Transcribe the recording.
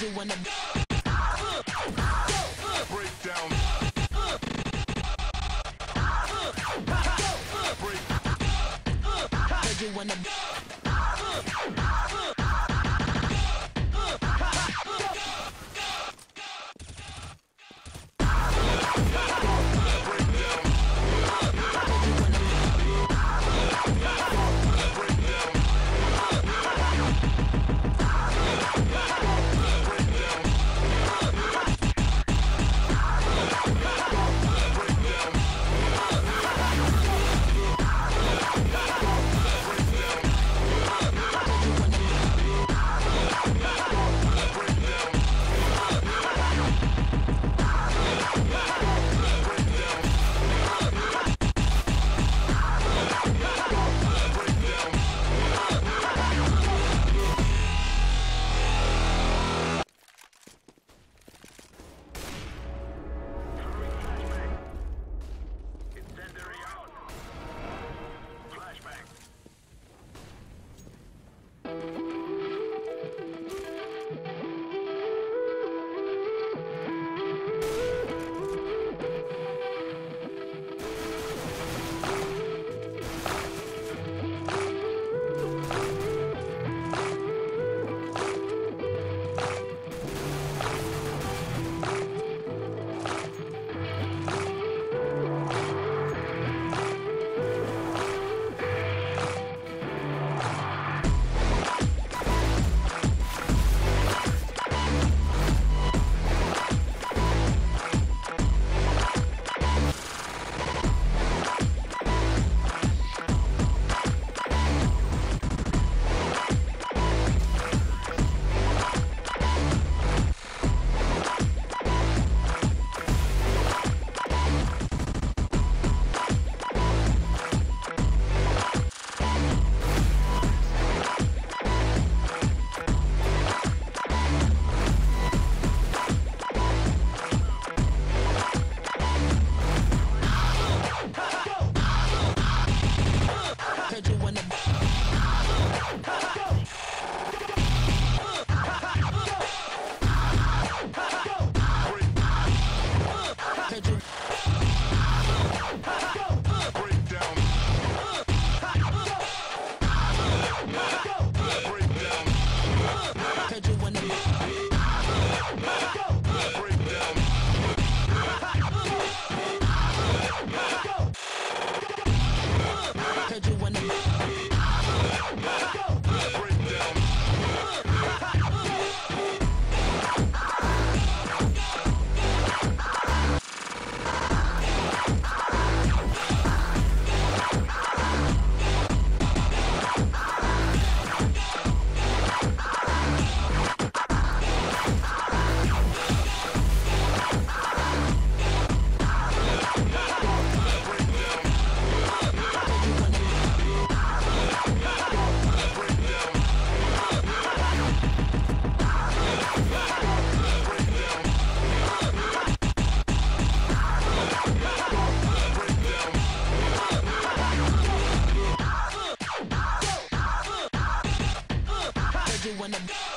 Heard you wanna. Breakdown. Break. Heard you when I'm.